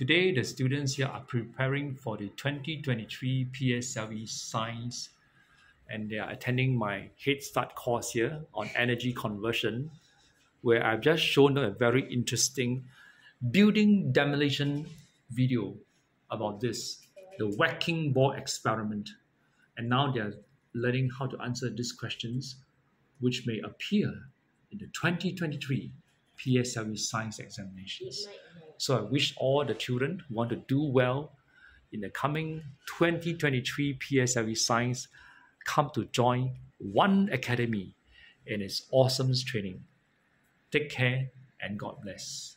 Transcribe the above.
Today, the students here are preparing for the 2023 PSLE Science and they are attending my Head Start course here on energy conversion, where I've just shown a very interesting building demolition video about this, the whacking ball experiment. And now they're learning how to answer these questions, which may appear in the 2023 PSLE science examinations. So I wish all the children who want to do well in the coming 2023 PSLE science come to join 1Academy and its awesome training. Take care and God bless.